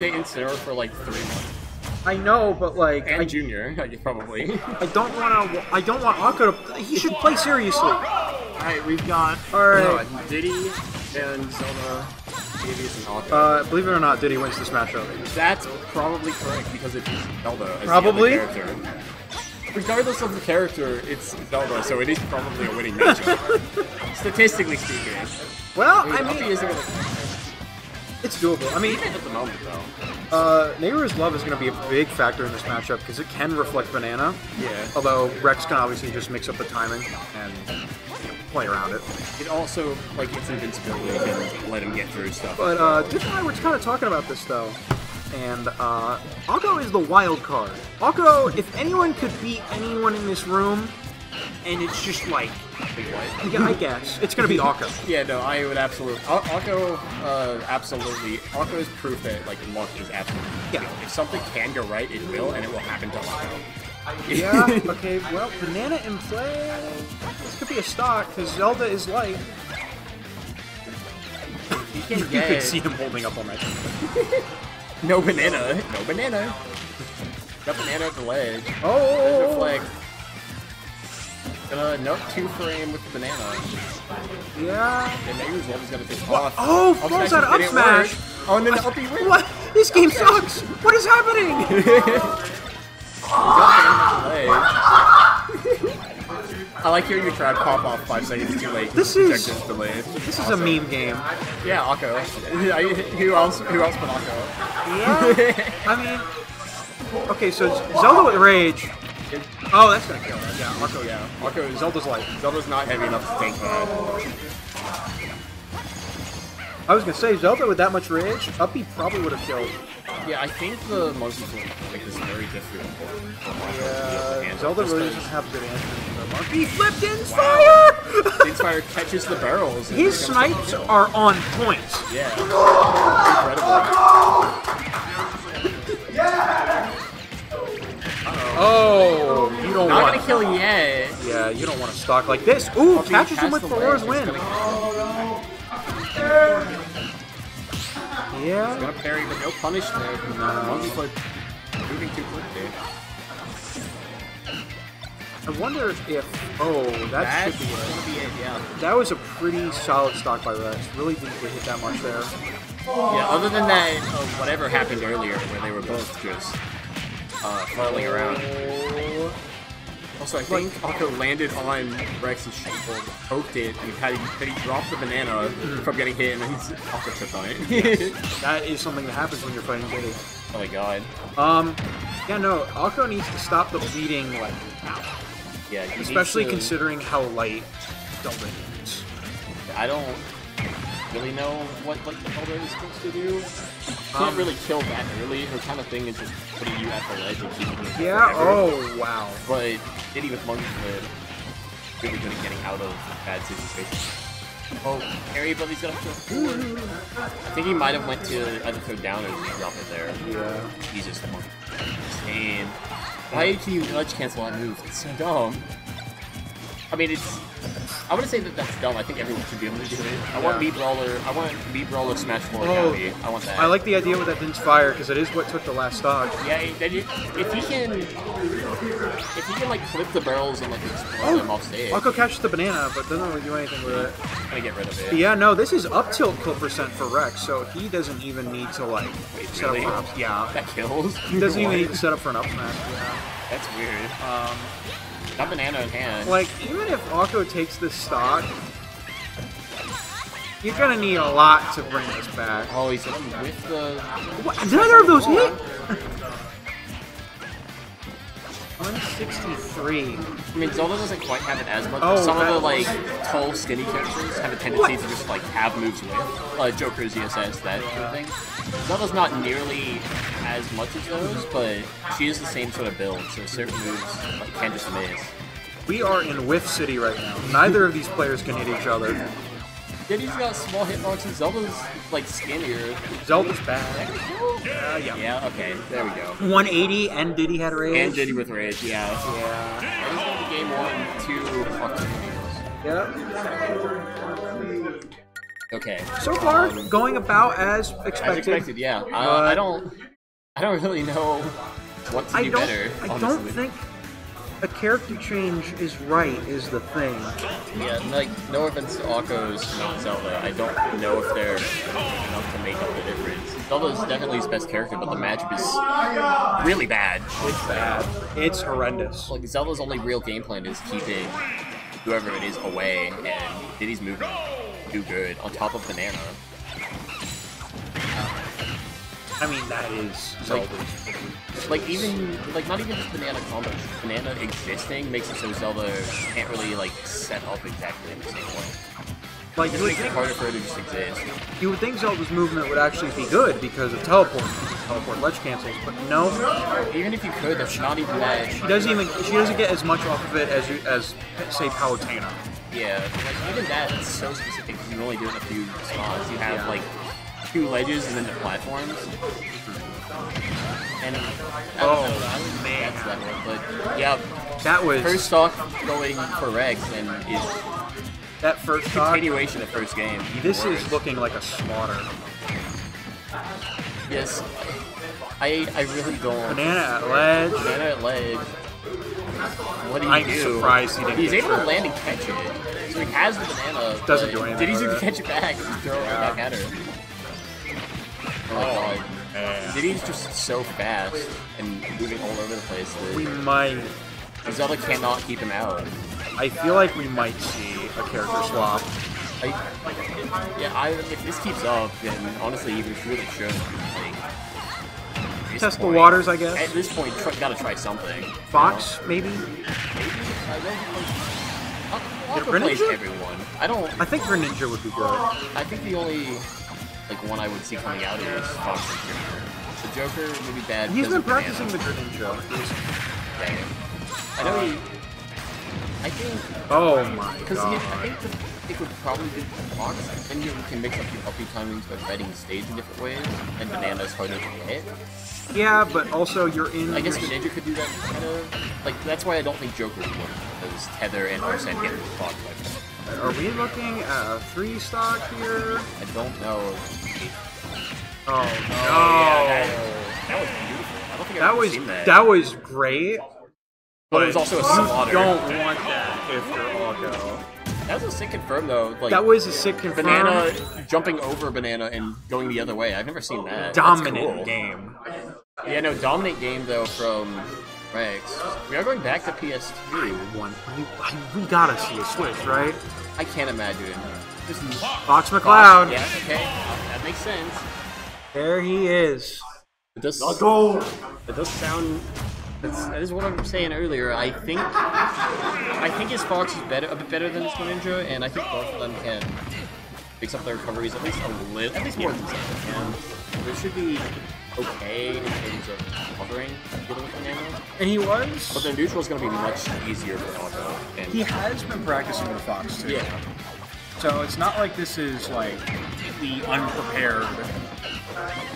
stay in Sinnoh for like three months. I know, but like, And I, Junior, I probably. I don't want to. I don't want Auko to. He should play seriously. Alright, we've got All right. uh, Diddy and Zelda, Davies and Auko. Uh, believe it or not, Diddy wins this matchup. That's probably correct because it's Zelda. As Probably? The character. Regardless of the character, it's Zelda, so it is probably a winning matchup. Statistically speaking. Well, I I mean, mean, is gonna it's doable. I mean, even at the moment though. uh, Nayru's Love is going to be a big factor in this matchup because it can reflect Banana. Yeah. Although Rex can obviously just mix up the timing and play around it. It also like its invincibility can let him get through stuff. But uh, Dick and I were kind of talking about this though, and uh, Auko is the wild card. Auko, if anyone could beat anyone in this room, and it's just like, Big white. yeah, I guess it's gonna be Auko. Yeah, no, I would absolutely. A- Auko, uh, absolutely. Auko is proof that like luck is absolutely. Yeah. real. If something can go right, it will, and it will happen to Auko. Yeah. Okay. Well, banana in play. This could be a stock because Zelda is light. Can You get could see him holding up on that. no banana, no banana. Got banana at the ledge. Oh. Deflect. Uh, no two frame with the banana. Yeah. And Nayru's always gonna take off. Oh, falls out up smash. work. Oh, and then the uppy win. What? This game sucks. What is happening? The. I like hearing you try to pop off five seconds too late. This is- delayed. This is a meme game. Yeah, Auko. Who else? Who else but Auko? Yeah. I mean, okay, so Zelda with rage. Oh, that's gonna kill. Yeah, Auko. Yeah, Auko is Zelda's light. Zelda's not heavy enough to take that. I was gonna say Zelda with that much rage, Uppy probably would have killed. Yeah, I think the monkey flip like is very difficult. Yeah, And Zelda just really 'cause doesn't have good answers. for the monkey flipped in fire. Din's Fire catches the barrels. His snipes are on point. Yeah. Incredible. Oh, you don't Not want. gonna kill yet. Yeah, you don't want to stock like this. Ooh, catches him with the Farore's Wind. Yeah. gonna parry, but no punish there. Flip moving too quick there. I wonder if. Oh, that That's should be it. be it. Yeah. That was a pretty solid stock by Rex. Really didn't get hit that much there. Yeah. Other than that, uh, whatever happened earlier, where they were both just uh, flailing around. Also, I think Auko landed on Rex's shield, poked it, and had he, had he dropped the banana from getting hit, and then he's Auko tripped on it. That is something that happens when you're fighting Diddy. oh my god. Um, yeah, no, Auko needs to stop the bleeding, like, Yeah. especially to- considering how light Zelda is. I don't really know what what Zelda is supposed to do. Can't Um, really kill that early. Her kind of thing is just putting you at the ledge and keeping you Yeah, forever. oh, wow. But Diddy with Monkey Flip, really good at getting out of bad situations. Oh, Harry, but he's gonna throw forward. I think he might have went to either throw down or just drop it there. Yeah. Jesus, come on. Insane. Why can you ledge cancel that move? It's so dumb. I mean, it's. I wouldn't say that that's dumb. I think everyone should be able to do it. I want Yeah. Mii Brawler. I want Mii Brawler Smash 4 Oh, Academy. I want that. I like the idea with that Din's Fire, because it is what took the last stock. Yeah, then you, if he can, if he can like flip the barrels and like explode oh, them off stage, Auko catches the banana, but doesn't really do anything with it. I'm gonna get rid of it. Yeah, no, this is up tilt kill percent for Rex, so he doesn't even need to, like, Wait, set really? up for an up. Yeah. That kills. He doesn't even need to set up for an up smash. Yeah. That's weird. Um, Got banana in hand. like, even if Auko takes this stock, you're gonna need a lot to bring this back. Oh, he's with the. What? Neither of those hit? 163. I mean, Zelda doesn't quite have it as much. Oh, some of the like tall, skinny characters have a tendency to just like have moves with. Uh, Joker's ESS, that sort of thing. Zelda's not nearly as much as those, but she is the same sort of build, so certain moves like, can just miss. We are in Whiff City right now. Neither of these players can hit each other. Diddy's got small hitboxes. Zelda's like skinnier. Zelda's bad. Uh, yeah. Yeah, okay, there we go. 180 and Diddy had rage. And Diddy with rage, yeah. Yeah. That is going to be game one, two opportunities. Yep. Okay. So far, Um, going about as expected. as expected, yeah. Uh, But- I don't. I don't really know what to I do don't. better. I honestly. don't think a character change is right. Is the thing. Yeah, like no offense to Auko's not Zelda. I don't know if they're enough to make up the difference. Zelda's definitely his best character, but the matchup is really bad. It's bad. It's horrendous. Like Zelda's only real game plan is keeping whoever it is away, and Diddy's movement do good on top of Banana. I mean, that is Like- Zelda's. Like even like not even just Banana combos. Banana existing makes it so Zelda can't really like set up exactly in the same way. Like It makes it harder for her to just exist. you would think Zelda's movement would actually be good because of teleport, teleport ledge cancels, but no, Even if you could, that's not even that. she doesn't even she doesn't get as much off of it as you as say Palutena. Yeah, like even that is so specific because you only do it in a few spots. You have Yeah. like two ledges and then the platforms. And uh, I don't Oh, know, I would man. that's that one. But yeah, That was first stock going for Rex and is that first continuation of first game. This worse. is looking like a slaughter. yes. I I really don't. Banana at ledge. Banana at ledge. What do you I'm do? surprised he didn't He's able to land and catch it. So he has the banana. Doesn't do anything Did he catch it back? Just throw it Yeah. right back at her. My god. man. Diddy's just so fast and moving all over the place We might. Zelda cannot keep him out. I feel like we might see a character swap. I, yeah, I, if this keeps up, then honestly, he really should. Like, at this Test the waters, I guess. At this point, try, gotta try something. you Fox, maybe. know? I don't Greninja? everyone. I don't. I think Greninja would be good. I think the only like one I would see coming out is Fox and Joker. The Joker would be bad. He's because been of practicing the Banana. Greninja. He's- Dang. I know he. I think Oh my because I think the pick would probably be Fox, and you can mix up your uppy timings by writing the stage in different ways, and Banana is harder to hit. Yeah, but also you're in. I guess Greninja could do that kind of. Like that's why I don't think Joker would work because Tether and Arsene get Fox like that. Are we looking at a three stock here? I don't know. Oh yeah, no. That was beautiful. I don't think I've That was seen that. that was great. But it was also a slaughter. You don't want that if you're Auko. That was a sick confirm though. Like That was a sick confirm. banana jumping over banana and going the other way. I've never seen that. Dominant cool. game. Yeah, no, dominant game though from Rex. We are going back to PS2. One. We, gotta see a switch, right? I can't imagine. Fox McCloud. Yeah, okay, that makes sense. There he is. It does. go. It does sound. That's, that is what I was saying earlier. I think. I think his Fox is better, a bit better than his Ninja, and I think both of them can fix up their recoveries at least a little, at least more than Zelda can. There should be okay in terms of covering dealing with Banana, And he was. but their neutral is going to be much easier for Auko. And He has been practicing with Fox too. yeah, So it's not like this is like completely unprepared,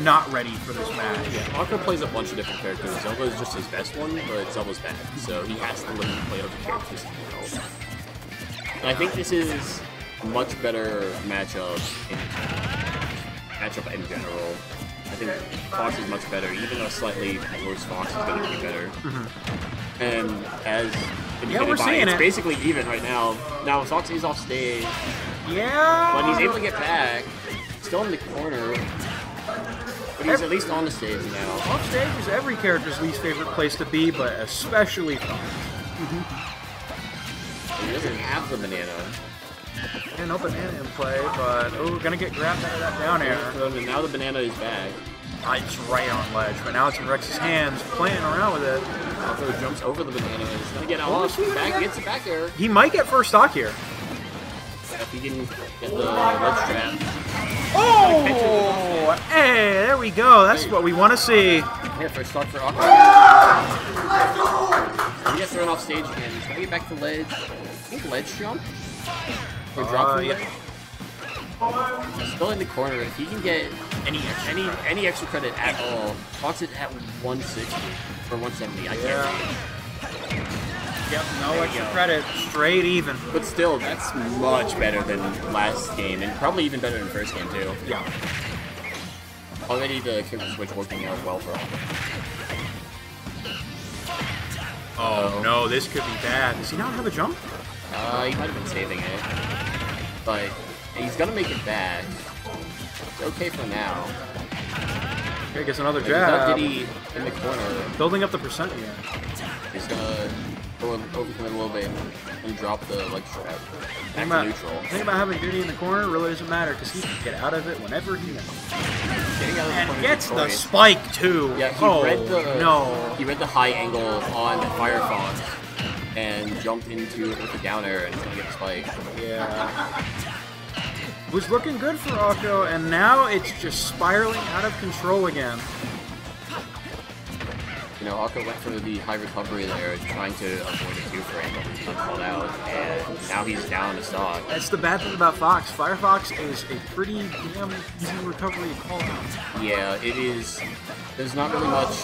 not ready for this match. yeah. Auko plays a bunch of different characters. Zelda is just his best one, but Zelda's bad, so he has to learn to play other characters as well. And I think this is a much better matchup in matchup in general. I think Fox is much better, even a slightly worse Fox is going to be better. And as Mm-hmm. Yeah, indicated we're by, it's it. basically even right now. Now Fox is off stage. Yeah. But he's able to get back, still in the corner, but he's at least on the stage now. Off stage is every character's least favorite place to be, but especially Fox. He doesn't have the banana. And no banana in play, but oh, gonna get grabbed out of that down air. And now the banana is back. Ah, It's right on ledge, but now it's in Rex's hands, playing around with it. Auko jumps over the banana. He's gonna get Oh, see that Back gets it back there. He might get first stock here. If he can get the ledge trap. Oh, hey, there we go. That's what we want to see. Yeah, first stock for Auko. He gets thrown off stage again. He's gonna get back to ledge. I think ledge jump? Or drop Uh, from yeah. ledge? Still in the corner. If he can get any any any extra credit at all, Fox it at 160 or 170. I can't Yeah. read. Yep, no There extra credit. Straight even. But still, that's much better than last game, and probably even better than first game too. Yeah. Already the kick switch working out well for Auko. Oh no, this could be bad. Does he not have a jump? Uh, he might have been saving it, but he's gonna make it back. It's okay for now. Okay, gets another He's got jab. In the corner. Building up the percent here. He's gonna go in- overcome it a little bit and drop the like strap. Back about, neutral. think about having Diddy in the corner really doesn't matter because he can get out of it whenever he wants. The And gets the spike too. Yeah, he oh, read the no. he read the high angle on Firefox and jumped into it with the downer and he's gonna get the spike. Yeah. Was looking good for Auko, and now it's just spiraling out of control again. You know, Auko went for the high recovery there, trying to avoid a two frame, but he called out, and now he's down to stock. That's the bad thing about Fox. Firefox is a pretty damn easy recovery call out. Yeah, it is. There's not really much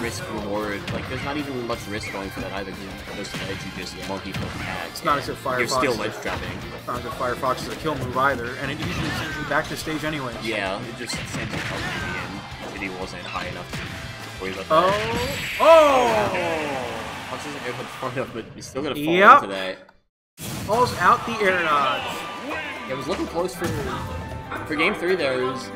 risk reward. Like, there's not even much risk going for that either. Because you just monkey flip attack. It's not as if You're Firefox still is- ledge dropping. Not that Firefox is a kill move either, and it usually sends you back to stage anyway. Yeah, it just sends you to the end. Diddy wasn't high enough to worry about Oh! that. Oh! Fox isn't able to far enough, but he's still gonna fall Yep. into that. Falls out the air dodge. Yeah, it was looking close for for game three. There it was